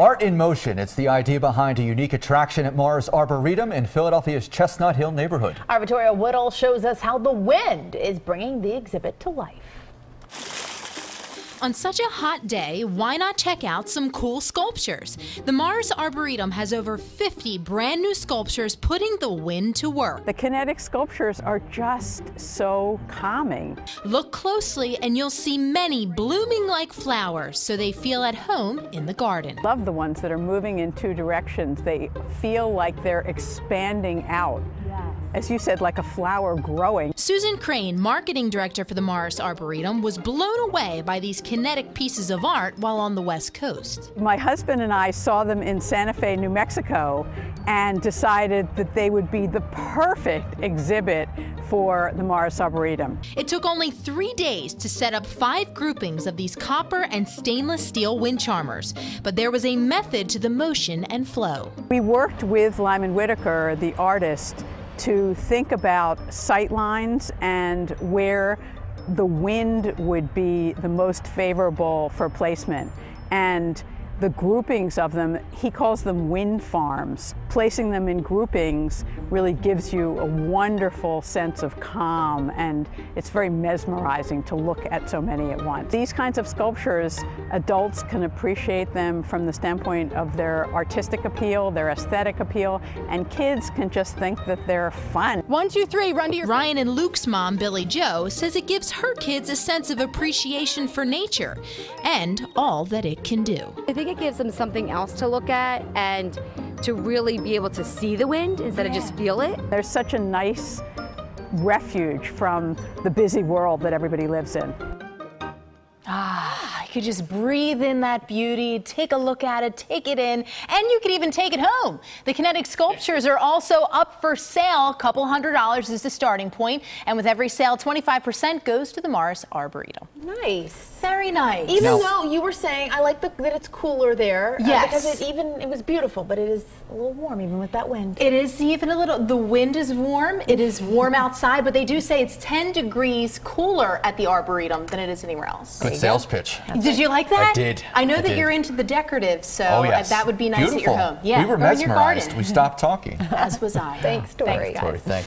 Art in Motion. It's the idea behind a unique attraction at Morris Arboretum in Philadelphia's Chestnut Hill neighborhood. Our Vittoria Woodill shows us how the wind is bringing the exhibit to life. On such a hot day, why not check out some cool sculptures? The Morris Arboretum has over 50 brand new sculptures putting the wind to work. The kinetic sculptures are just so calming. Look closely and you'll see many blooming like flowers so they feel at home in the garden. Love the ones that are moving in two directions. They feel like they're expanding out as you said, like a flower growing. Susan Crane, marketing director for the Morris Arboretum, was blown away by these kinetic pieces of art while on the West Coast. My husband and I saw them in Santa Fe, New Mexico, and decided that they would be the perfect exhibit for the Morris Arboretum. It took only three days to set up five groupings of these copper and stainless steel wind charmers, but there was a method to the motion and flow. We worked with Lyman Whitaker, the artist, to think about sight lines and where the wind would be the most favorable for placement. And the groupings of them, he calls them wind farms. Placing them in groupings really gives you a wonderful sense of calm and it's very mesmerizing to look at so many at once. These kinds of sculptures, adults can appreciate them from the standpoint of their artistic appeal, their aesthetic appeal, and kids can just think that they're fun. One, two, three, run to your Ryan and Luke's mom, Billy Joe, says it gives her kids a sense of appreciation for nature and all that it can do. I think it gives them something else to look at and to really be able to see the wind instead yeah. of just feel it. There's such a nice refuge from the busy world that everybody lives in. Ah you could just breathe in that beauty, take a look at it, take it in, and you could even take it home. The kinetic sculptures are also up for sale. A couple hundred dollars is the starting point, and with every sale, 25% goes to the Morris Arboretum. Nice. Very nice. Even now, though you were saying, I like the, that it's cooler there. Yes. Uh, because it even, it was beautiful, but it is a little warm even with that wind. It is even a little, the wind is warm. It is warm outside, but they do say it's 10 degrees cooler at the Arboretum than it is anywhere else. Good sales pitch. Did you like that? I did. I know I that did. you're into the decorative, so oh, yes. that would be nice Beautiful. at your home. Yeah, we were mesmerized. We stopped talking. As was I. Thanks, Tori. Thanks, guys. Tori, thanks.